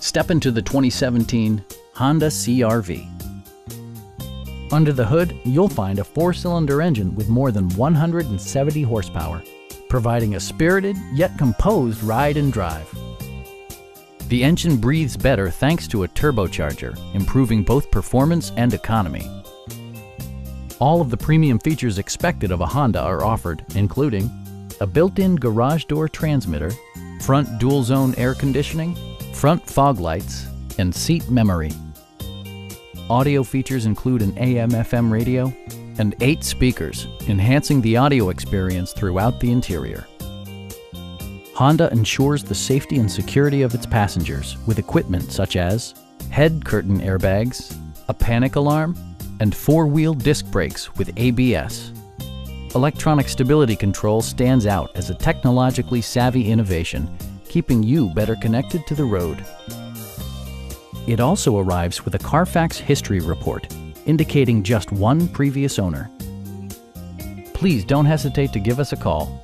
Step into the 2017 Honda CRV. Under the hood, you'll find a four-cylinder engine with more than 170 horsepower, providing a spirited yet composed ride and drive. The engine breathes better thanks to a turbocharger, improving both performance and economy. All of the premium features expected of a Honda are offered, including a built-in garage door transmitter, front dual-zone air conditioning, front fog lights, and seat memory. Audio features include an AM-FM radio and eight speakers, enhancing the audio experience throughout the interior. Honda ensures the safety and security of its passengers with equipment such as head curtain airbags, a panic alarm, and four-wheel disc brakes with ABS. Electronic stability control stands out as a technologically savvy innovation, keeping you better connected to the road. It also arrives with a Carfax history report, indicating just one previous owner. Please don't hesitate to give us a call